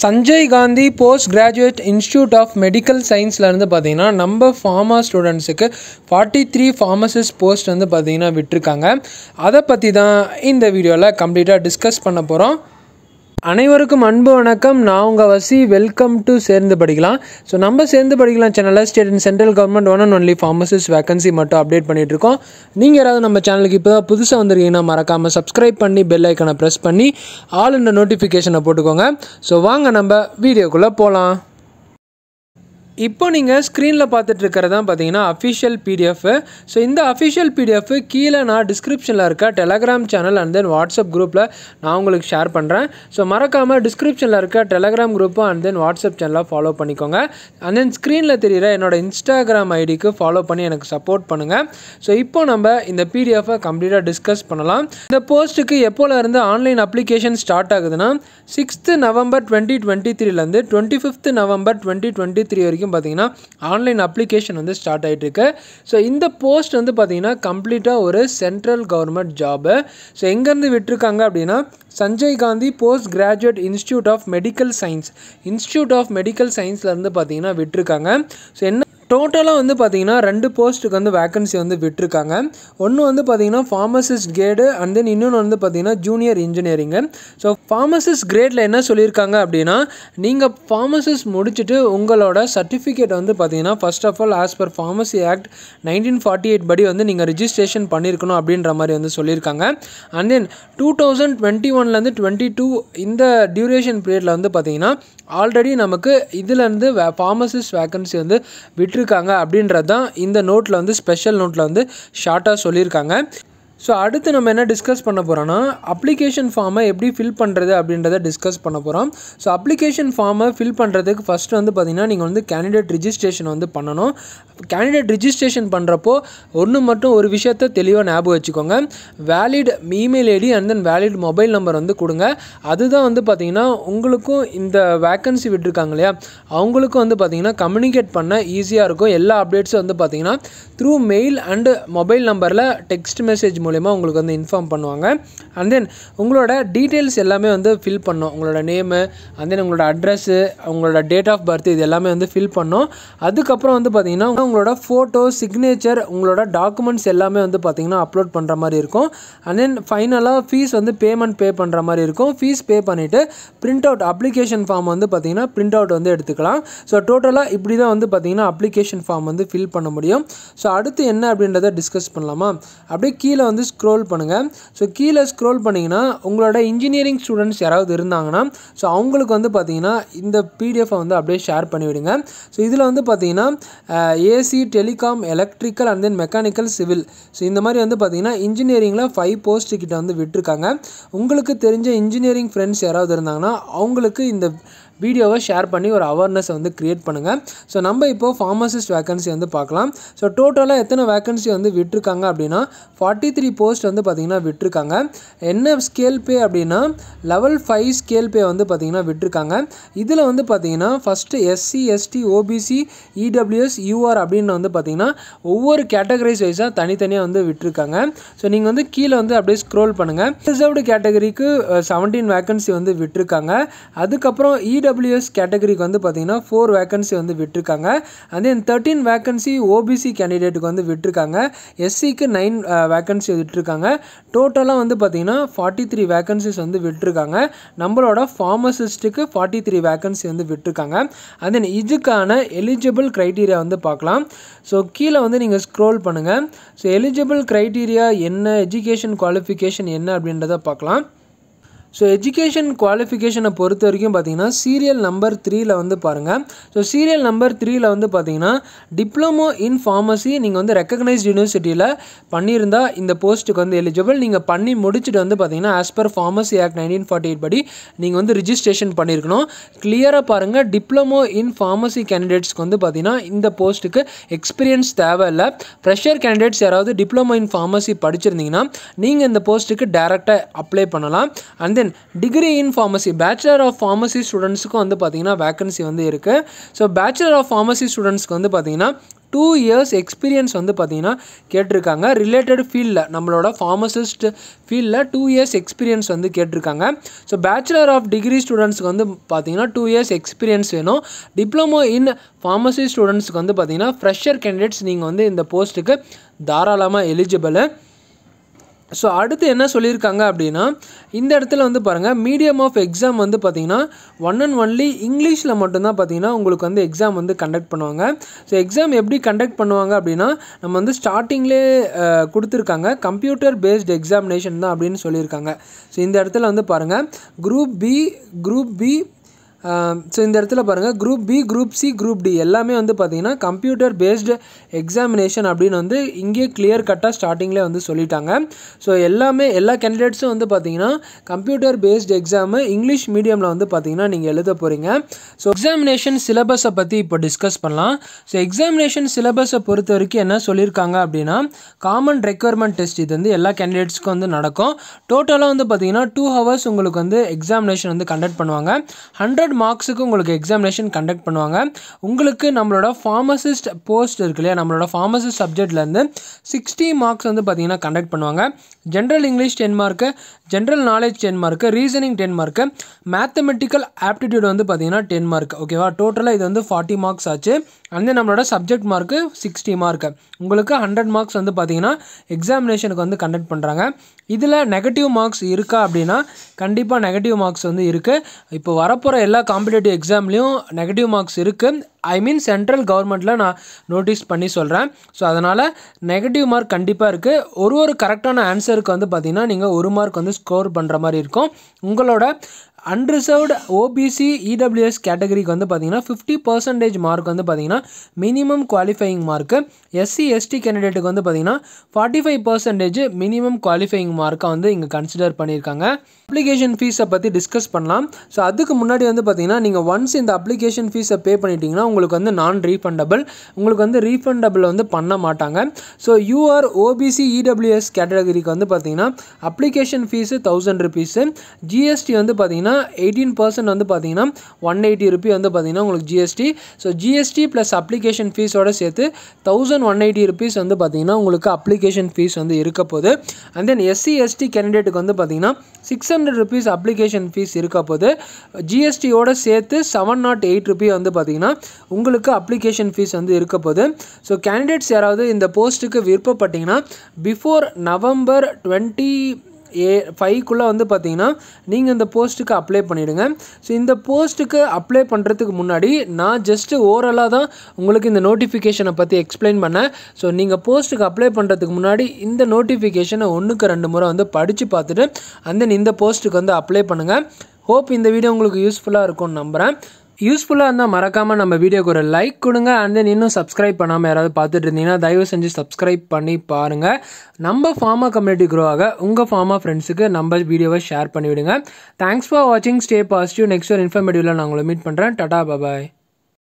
Sanjay Gandhi post graduate institute of medical சயின்ஸ்லேருந்து பார்த்தீங்கன்னா நம்ம pharma ஸ்டூடெண்ட்ஸுக்கு ஃபார்ட்டி த்ரீ ஃபார்மசிஸ்ட் போஸ்ட் வந்து பார்த்தீங்கன்னா விட்டுருக்காங்க. அதை பற்றி தான் இந்த வீடியோவில் கம்ப்ளீட்டாக டிஸ்கஸ் பண்ண போகிறோம் அனைவருக்கும் அன்பு வணக்கம். நான் உங்கள் வசி வெல்கம் டு சேர்ந்து படிக்கலாம். ஸோ நம்ம சேர்ந்து படிக்கலாம் சேனலில் state and central government one and only pharmacist vacancy மட்டும் அப்டேட் பண்ணிகிட்டு இருக்கோம். நீங்கள் யாராவது நம்ம சேனலுக்கு இப்போ புதுசாக வந்திருக்கீங்கன்னா மறக்காமல் சப்ஸ்கிரைப் பண்ணி பெல் ஐக்கனை ப்ரெஸ் பண்ணி ஆல் இந்த நோட்டிஃபிகேஷனை போட்டுக்கோங்க. ஸோ வாங்க நம்ம வீடியோக்குள்ளே போகலாம் இப்போ நீங்கள் ஸ்க்ரீனில் பார்த்துட்டு இருக்கிறது தான் பார்த்தீங்கன்னா அஃபிஷியல் பிடிஎஃப் ஸோ இந்த அஃபிஷியல் பிடிஎஃப் கீழே நான் டிஸ்கிரிப்ஷனில் இருக்க Telegram channel and then WhatsApp குரூப்பில் நான் உங்களுக்கு ஷேர் பண்ணுறேன் ஸோ மறக்காமல் டிஸ்கிரிப்ஷனில் இருக்க டெலகிராம் குரூப்பும் அண்ட் தென் வாட்ஸ்அப் சேனலாக ஃபாலோ பண்ணிக்கோங்க. அண்ட் தென் ஸ்க்ரீனில் தெரிகிற என்னோட இன்ஸ்டாகிராம் ஐடிக்கு ஃபாலோ பண்ணி எனக்கு சப்போர்ட் பண்ணுங்கள் ஸோ இப்போ நம்ம இந்த பிடிஎஃபை கம்ப்ளீட்டாக டிஸ்கஸ் பண்ணலாம். இந்த போஸ்ட்டுக்கு எப்போலேருந்து ஆன்லைன் அப்ளிகேஷன் ஸ்டார்ட் ஆகுதுன்னா sixth November twenty twenty த்ரீலேருந்து twenty fifth November twenty twenty three வரைக்கும் பார்த்தீங்கன்னா ஆன்லைன் அப்ளிகேஷன் வந்து ஸ்டார்ட் ஆகிட்டுருக்கு ஸோ இந்த போஸ்ட் வந்து பார்த்தீங்கன்னா கம்ப்ளீட்டாக ஒரு சென்ட்ரல் கவர்மெண்ட் ஜாபு ஸோ எங்கேருந்து விட்டுருக்காங்க அப்படின்னா Sanjay Gandhi post graduate institute of medical science institute of medical சயின்ஸ்லேருந்து பார்த்தீங்கன்னா விட்டுருக்காங்க. ஸோ என்ன டோட்டலாக வந்து பார்த்தீங்கன்னா ரெண்டு போஸ்ட்டுக்கு வந்து வேக்கன்சி வந்து விட்டுருக்காங்க. ஒன்று வந்து பார்த்தீங்கன்னா ஃபார்மசிஸ்ட் கிரேடு அண்ட் தென் இன்னொன்று வந்து பார்த்தீங்கன்னா ஜூனியர் இன்ஜினியரிங்கு ஸோ ஃபார்மசிஸ்ட் கிரேடில் என்ன சொல்லியிருக்காங்க அப்படின்னா நீங்கள் ஃபார்மசிஸ்ட் முடிச்சுட்டு உங்களோட சர்டிஃபிகேட் வந்து பார்த்தீங்கன்னா first of all as per pharmacy act nineteen forty eight படி வந்து நீங்கள் ரிஜிஸ்ட்ரேஷன் பண்ணியிருக்கணும் அப்படின்ற மாதிரி வந்து சொல்லியிருக்காங்க. And then two thousand twenty ஒன்லேருந்து டுவெண்ட்டி டூ இந்த டியூரேஷன் பீரியடில் வந்து பார்த்தீங்கன்னா ஆல்ரெடி நமக்கு இதுலேருந்து வே ஃபார்மசிஸ்ட் வேக்கன்சி வந்து சொல்லியிருக்காங்க அப்படின்றது தான் இந்த நோட்டில் வந்து ஸ்பெஷல் நோட்டில் வந்து ஷார்ட்டாக சொல்லியிருக்காங்க. ஸோ அடுத்து நம்ம என்ன டிஸ்கஸ் பண்ண போகிறோன்னா அப்ளிகேஷன் ஃபார்மை எப்படி ஃபில் பண்ணுறது அப்படின்றத டிஸ்கஸ் பண்ண போகிறோம் ஸோ அப்ளிகேஷன் ஃபார்மை ஃபில் பண்ணுறதுக்கு ஃபஸ்ட்டு வந்து பார்த்திங்கன்னா நீங்கள் வந்து கேண்டிடேட் ரிஜிஸ்ட்ரேஷன் வந்து பண்ணணும். கேண்டிடேட் ரிஜிஸ்ட்ரேஷன் பண்ணுறப்போ ஒன்று மட்டும் ஒரு விஷயத்த தெளிவாக ஞாபகம் வச்சுக்கோங்க. Valid email ID and then valid mobile number வந்து கொடுங்க. அதுதான் வந்து பார்த்திங்கன்னா உங்களுக்கும் இந்த வேக்கன்சி விட்டுருக்காங்க இல்லையா? அவங்களுக்கும் வந்து பார்த்திங்கன்னா கம்யூனிகேட் பண்ண ஈஸியாக இருக்கும். எல்லா அப்டேட்ஸும் வந்து பார்த்திங்கன்னா த்ரூ மெயில் அண்டு மொபைல் நம்பரில் டெக்ஸ்ட் மெசேஜ் மூலயமா உங்களுக்கு வந்து இன்ஃபார்ம் பண்ணுவாங்க. அண்ட் தென் உங்களோட டீட்டெயில்ஸ் எல்லாமே வந்து ஃபில் பண்ணோம். உங்களோட நேமு அண்ட் தென் உங்களோட அட்ரஸ்ஸு உங்களோட டேட் ஆஃப் பர்த் இது எல்லாமே வந்து ஃபில் பண்ணோம். அதுக்கப்புறம் வந்து பார்த்தீங்கன்னா உங்களோட ஃபோட்டோ சிக்னேச்சர் உங்களோட டாக்குமெண்ட்ஸ் எல்லாமே வந்து பார்த்திங்கன்னா அப்லோட் பண்ணுற மாதிரி இருக்கும். அண்ட் தென் ஃபைனலாக ஃபீஸ் வந்து பேமெண்ட் பே பண்ணுற மாதிரி இருக்கும். ஃபீஸ் பே பண்ணிவிட்டு பிரிண்ட் அவுட் அப்ளிகேஷன் ஃபார்ம் வந்து பார்த்தீங்கன்னா பிரிண்ட் அவுட் வந்து எடுத்துக்கலாம். ஸோ டோட்டலாக இப்படி தான் வந்து பார்த்தீங்கன்னா அப்ளிகேஷன் ஃபார்ம் வந்து ஃபில் பண்ண முடியும். ஸோ அடுத்து என்ன அப்படின்றத டிஸ்கஸ் பண்ணலாமா? அப்படியே கீழே வந்து ஸ்க்ரோல் பண்ணுங்கள் ஸோ கீழே ஸ்க்ரோல் பண்ணிங்கன்னா உங்களோட இன்ஜினியரிங் ஸ்டூடெண்ட்ஸ் யாராவது இருந்தாங்கன்னா ஸோ அவங்களுக்கு வந்து பார்த்தீங்கன்னா இந்த பிடிஎஃபை வந்து அப்படியே ஷேர் பண்ணிவிடுங்க ஸோ இதில் வந்து பார்த்தீங்கன்னா AC telecom electrical and then mechanical civil so இந்த மாதிரி வந்து பார்த்தீங்கன்னா இன்ஜினியரிங்கில் ஃபைவ் போஸ்ட் கிட்ட வந்து விட்டுருக்காங்க. உங்களுக்கு தெரிஞ்ச இன்ஜினியரிங் ஃப்ரெண்ட்ஸ் யாராவது இருந்தாங்கன்னா அவங்களுக்கு இந்த வீடியோவை ஷேர் பண்ணி ஒரு அவேர்னஸை வந்து க்ரியேட் பண்ணுங்கள் ஸோ நம்ம இப்போது ஃபார்மசிஸ்ட் வேக்கன்சி வந்து பார்க்கலாம். ஸோ டோட்டலாக எத்தனை வேக்கன்சி வந்து விட்டுருக்காங்க அப்படின்னா ஃபார்ட்டி த்ரீ போஸ்ட் வந்து பார்த்திங்கன்னா விட்டுருக்காங்க. என்ன ஸ்கேல் பே அப்படின்னா லெவல் ஃபைவ் ஸ்கேல் பே வந்து பார்த்திங்கன்னா விட்டுருக்காங்க. இதில் வந்து பார்த்திங்கன்னா first SC ST OBC EWS UR அப்படின்னு வந்து பார்த்திங்கன்னா ஒவ்வொரு கேட்டகரிஸ் வைஸாக தனித்தனியாக வந்து விட்டுருக்காங்க. ஸோ நீங்கள் வந்து கீழே வந்து அப்படியே ஸ்க்ரோல் பண்ணுங்கள் ரிசர்வ்டு கேட்டகரிக்கு செவன்டீன் வேக்கன்சி வந்து விட்டுருக்காங்க. அதுக்கப்புறம் இடபிள்யூ இடபிள்யூஎஸ் கேட்டகரிக்கு வந்து பார்த்தீங்கன்னா ஃபோர் வேக்கன்சி வந்து விட்டுருக்காங்க. And then thirteen vacancy OBC கேண்டிடேட்டுக்கு வந்து விட்டுருக்காங்க. எஸ்சிக்கு நைன் வேக்கன்சி விட்டுருக்காங்க. டோட்டலாக வந்து பார்த்தீங்கன்னா ஃபார்ட்டி த்ரீ வேக்கன்சிஸ் வந்து விட்டுருக்காங்க. நம்மளோட ஃபார்மசிஸ்ட்டுக்கு ஃபார்ட்டி த்ரீ வேக்கன்சி வந்து விட்டுருக்காங்க. அண்ட் தென் இதுக்கான எலிஜிபிள் க்ரைட்டீரியா வந்து பார்க்கலாம் ஸோ கீழே வந்து நீங்கள் ஸ்க்ரோல் பண்ணுங்கள் ஸோ எலிஜிபிள் க்ரைட்டீரியா என்ன எஜுகேஷன் குவாலிஃபிகேஷன் என்ன அப்படின்றத பார்க்கலாம் ஸோ எஜுகேஷன் குவாலிஃபிகேஷனை பொறுத்த வரைக்கும் பார்த்தீங்கன்னா சீரியல் நம்பர் த்ரீயில் வந்து பாருங்கள் ஸோ சீரியல் நம்பர் த்ரீயில் வந்து பார்த்தீங்கன்னா டிப்ளமோ இன் ஃபார்மசி நீங்கள் வந்து ரெக்கக்னைஸ்ட் யூனிவர்சிட்டியில் பண்ணியிருந்தால் இந்த போஸ்ட்டுக்கு வந்து எலிஜிபிள் நீங்கள் பண்ணி முடிச்சுட்டு வந்து பார்த்தீங்கன்னா as per pharmacy act nineteen forty eight படி நீங்கள் வந்து ரிஜிஸ்ட்ரேஷன் பண்ணியிருக்கணும் கிளியராக பாருங்கள் டிப்ளமோ இன் ஃபார்மசி கேண்டிடேட்ஸ்க்கு வந்து பார்த்தீங்கன்னா இந்த போஸ்ட்டுக்கு எக்ஸ்பீரியன்ஸ் தேவையில்லை. ஃப்ரெஷர் கேண்டிடேட்ஸ் யாராவது டிப்ளமோ இன் ஃபார்மசி படிச்சிருந்தீங்கன்னா நீங்கள் இந்த போஸ்ட்டுக்கு டேரெக்டாக அப்ளை பண்ணலாம். And then degree in pharmacy bachelor of pharmacy ஸ்டூடெண்ட்ஸுக்கும் வந்து பார்த்தீங்கன்னா வேக்கன்சி வந்து இருக்குது ஸோ பேச்சுலர் ஆஃப் ஃபார்மசி ஸ்டூடெண்ட்ஸ்க்கு வந்து பார்த்திங்கன்னா டூ இயர்ஸ் எக்ஸ்பீரியன்ஸ் வந்து பார்த்தீங்கன்னா கேட்டிருக்காங்க. ரிலேட்டட் ஃபீல்டில் நம்மளோட ஃபார்மசிஸ்ட் ஃபீல்டில் டூ இயர்ஸ் எக்ஸ்பீரியன்ஸ் வந்து கேட்டிருக்காங்க. ஸோ பேச்சுலர் ஆஃப் டிகிரி ஸ்டூடெண்ட்ஸ்க்கு வந்து பார்த்தீங்கன்னா டூ இயர்ஸ் எக்ஸ்பீரியன்ஸ் வேணும். டிப்ளமோ இன் ஃபார்மசி ஸ்டூடெண்ட்ஸ்க்கு வந்து பார்த்தீங்கன்னா ஃப்ரெஷர் கேண்டிடேட்ஸ் நீங்கள் வந்து இந்த போஸ்ட்டுக்கு தாராளமாக எலிஜிபிள் ஸோ அடுத்து என்ன சொல்லியிருக்காங்க அப்படின்னா இந்த இடத்துல வந்து பாருங்கள் மீடியம் ஆஃப் எக்ஸாம் வந்து பார்த்தீங்கன்னா ஒன் அண்ட் ஒன்லி இங்கிலீஷில் மட்டும்தான் பார்த்தீங்கன்னா உங்களுக்கு வந்து எக்ஸாம் வந்து கண்டக்ட் பண்ணுவாங்க. ஸோ எக்ஸாம் எப்படி கண்டக்ட் பண்ணுவாங்க அப்படின்னா நம்ம வந்து ஸ்டார்டிங்லேயே கொடுத்துருக்காங்க. கம்ப்யூட்டர் பேஸ்ட் எக்ஸாமினேஷன் தான் அப்படின்னு சொல்லியிருக்காங்க. ஸோ இந்த இடத்துல வந்து பாருங்கள் group B group B so இந்த இடத்துல பாருங்கள் group B group C group D எல்லாமே வந்து பார்த்தீங்கன்னா கம்ப்யூட்டர் பேஸ்டு எக்ஸாமினேஷன் அப்படின்னு வந்து இங்கே கிளியர் கட்டாக ஸ்டார்டிங்லேயே வந்து சொல்லிட்டாங்க. ஸோ எல்லாமே எல்லா கேண்டிடேட்ஸும் வந்து பார்த்தீங்கன்னா கம்ப்யூட்டர் பேஸ்டு எக்ஸாமு இங்கிலீஷ் மீடியமில் வந்து பார்த்திங்கன்னா நீங்கள் எழுத போகிறீங்க ஸோ எக்ஸாமினேஷன் சிலபஸை பற்றி இப்போ டிஸ்கஸ் பண்ணலாம். ஸோ எக்ஸாமினேஷன் சிலபஸை பொறுத்த வரைக்கும் என்ன சொல்லியிருக்காங்க அப்படின்னா காமன் ரெக்குயர்மெண்ட் டெஸ்ட் இது வந்து எல்லா கேண்டிடேட்ஸ்க்கும் வந்து நடக்கும். டோட்டலாக வந்து பார்த்தீங்கன்னா டூ ஹவர்ஸ் உங்களுக்கு வந்து எக்ஸாமினேஷன் வந்து கண்டக்ட் பண்ணுவாங்க. ஹண்ட்ரட் மார்க்ஸுக்கு உங்களுக்கு எக்ஸாமினேஷன் கண்டக்ட் பண்ணுவாங்க. உங்களுக்கு நம்மளோட ஃபார்மசிஸ்ட் போஸ்ட் இருக்கு இல்லையா? நம்மளோட ஃபார்மசிஸ்ட் சப்ஜெக்ட்லேருந்து சிக்ஸ்டி மார்க்ஸ் வந்து பார்த்தீங்கன்னா கண்டக்ட் பண்ணுவாங்க. General English ten mark general knowledge ten mark reasoning ten mark mathematical aptitude வந்து பார்த்தீங்கன்னா டென் மார்க் ஓகேவா டோட்டலாக இது வந்து ஃபார்ட்டி மார்க்ஸ் ஆச்சு. அந்த நம்மளோட சப்ஜெக்ட் மார்க்கு சிக்ஸ்டி மார்க்கு உங்களுக்கு ஹண்ட்ரட் மார்க்ஸ் வந்து பார்த்தீங்கன்னா எக்ஸாமினேஷனுக்கு வந்து கண்டக்ட் பண்ணுறாங்க இதில் நெகட்டிவ் மார்க்ஸ் இருக்கா அப்படின்னா கண்டிப்பாக நெகட்டிவ் மார்க்ஸ் வந்து இருக்குது இப்போ வரப்போகிற எல்லா காம்படிட்டிவ் எக்ஸாம்லேயும் நெகட்டிவ் மார்க்ஸ் இருக்குது ஐ மீன் சென்ட்ரல் கவர்மெண்ட்டில் நான் நோட்டீஸ் பண்ணி சொல்கிறேன் ஸோ அதனால் நெகட்டிவ் மார்க் கண்டிப்பாக இருக்குது ஒரு ஒரு கரெக்டான ஆன்சருக்கு வந்து பார்த்திங்கன்னா நீங்கள் ஒரு மார்க் வந்து ஸ்கோர் பண்ணுற மாதிரி இருக்கும். உங்களோட அன்ரிசர்வ்டு ஓபிசி இடபிள்யூஎஸ் கேட்டகரிக்கு வந்து பார்த்தீங்கன்னா ஃபிஃப்டி பர்சன்டேஜ் மார்க் வந்து பார்த்தீங்கன்னா minimum qualifying mark SC ST கேண்டிடேட்டுக்கு வந்து பார்த்தீங்கன்னா forty five percentage minimum qualifying மார்க்கை வந்து இங்கே கன்சிடர் பண்ணியிருக்காங்க. அப்ளிகேஷன் ஃபீஸை பற்றி டிஸ்கஸ் பண்ணலாம். ஸோ அதுக்கு முன்னாடி வந்து பார்த்தீங்கன்னா நீங்கள் ஒன்ஸ் இந்த அப்ளிகேஷன் ஃபீஸை பே பண்ணிட்டீங்கன்னா உங்களுக்கு வந்து நான் ரீஃபண்டபிள் உங்களுக்கு வந்து ரீஃபண்டபிள் வந்து பண்ண மாட்டாங்க. ஸோ யூஆர் ஓபிசி இடபிள்யூஎஸ் கேட்டகரிக்கு வந்து பார்த்தீங்கன்னா application fees thousand rupees GST வந்து பார்த்தீங்கன்னா எயிட்டீன் பர்சன்ட் வந்து பார்த்தீங்கன்னா ஒன் எயிட்டி ருபி வந்து பார்த்தீங்கன்னா உங்களுக்கு GST so GST plus application ஃபீஸோட சேர்த்து தௌசண்ட் ஒன் எயிட்டி ருபீஸ் வந்து பார்த்தீங்கன்னா உங்களுக்கு அப்ளிகேஷன் ஃபீஸ் வந்து இருக்க போது அண்ட் தென் எஸ்சி எஸ்டி கேண்டிடேட்டுக்கு வந்து பார்த்தீங்கன்னா six hundred rupees application fees இருக்க போது ஜிஎஸ்டியோட சேர்த்து செவன் நாட் எயிட் ருபி வந்து பார்த்தீங்கன்னா உங்களுக்கு அப்ளிகேஷன் ஃபீஸ் வந்து இருக்க போது ஸோ கேண்டிடேட்ஸ் யாராவது இந்த போஸ்ட்டுக்கு விருப்பப்பட்டீங்கன்னா பிஃபோர் நவம்பர் டுவெண்ட்டி ஏ ஃபைவ்க்குள்ளே வந்து பார்த்தீங்கன்னா நீங்கள் இந்த போஸ்ட்டுக்கு அப்ளை பண்ணிவிடுங்க ஸோ இந்த போஸ்ட்டுக்கு அப்ளை பண்ணுறதுக்கு முன்னாடி நான் ஜஸ்ட்டு ஓரலாக தான் உங்களுக்கு இந்த நோட்டிஃபிகேஷனை பற்றி எக்ஸ்பிளைன் பண்ணேன். ஸோ நீங்கள் போஸ்ட்டுக்கு அப்ளை பண்ணுறதுக்கு முன்னாடி இந்த நோட்டிஃபிகேஷனை ஒன்றுக்கு ரெண்டு முறை வந்து படித்து பார்த்துட்டு அண்ட் தென் இந்த போஸ்ட்டுக்கு வந்து அப்ளை பண்ணுங்கள் ஹோப் இந்த வீடியோ உங்களுக்கு யூஸ்ஃபுல்லாக இருக்கும்னு நம்புகிறேன் யூஸ்ஃபுல்லாக இருந்தால் மறக்காமல் நம்ம வீடியோக்கு ஒரு லைக் கொடுங்க. அண்ட் தென் இன்னும் சப்ஸ்கிரைப் பண்ணாமல் யாராவது பார்த்துட்டு இருந்தீங்கன்னா தயவு செஞ்சு சப்ஸ்கிரைப் பண்ணி பாருங்கள் நம்ம ஃபார்மா கம்யூனிட்டி க்ரோ ஆக உங்கள் ஃபார்மா ஃப்ரெண்ட்ஸுக்கு நம்ம வீடியோவை ஷேர் பண்ணிவிடுங்க. தேங்க்ஸ் ஃபார் வாட்சிங் ஸ்டே பாசிட்டிவ் நெக்ஸ்ட் ஒரு இன்ஃபர்மேட்டிவில் நான் உங்களை மீட் பண்ணுறேன் டட்டா பபாய்